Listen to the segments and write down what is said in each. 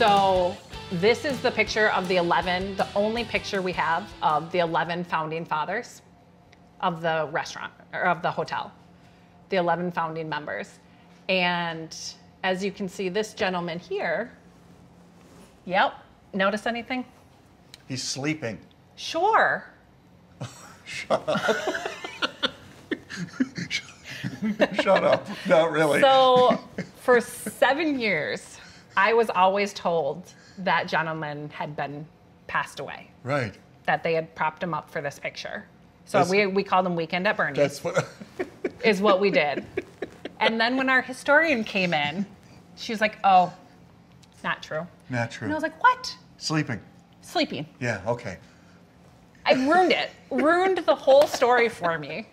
So this is the picture of the 11, the only picture we have of the 11 founding fathers of the restaurant or of the hotel, the 11 founding members. And as you can see, this gentleman here, yep, notice anything? He's sleeping. Sure. Shut up. Shut up. Not really. So for seven years, I was always told that gentleman had been passed away, right. that they had propped him up for this picture. So That's- we, we called him Weekend at Bernie's, That's what. is what we did. And then when our historian came in, she was like, oh, not true. Not true. And I was like, what? Sleeping. Sleeping. Yeah. Okay. I ruined it. ruined the whole story for me.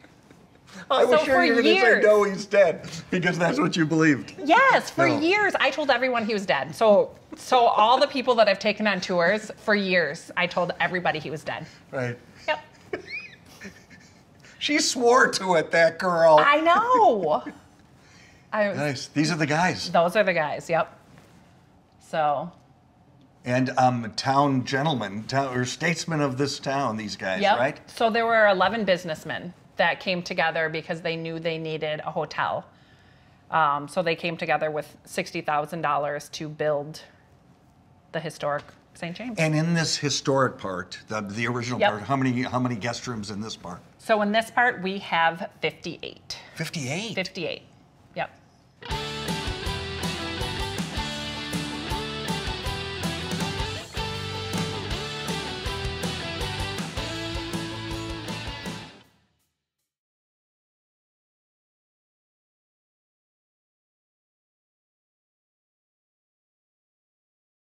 I was So sure for you were going to say no, he's dead because that's what you believed. Yes, for No. years I told everyone he was dead. So so all the people that I've taken on tours for years, I told everybody he was dead. Right. Yep. She swore to it, that girl. I know. I was, Nice. These are the guys. those are the guys. Yep. So And um, town gentlemen, town, or statesmen of this town, these guys, yep. right? So there were 11 businessmen that came together because they knew they needed a hotel. Um, so they came together with $60,000 to build the historic St. James. And in this historic part, the, the original Yep. part, how many how many guest rooms in this part? so in this part, we have 58. 58. 58. Yep.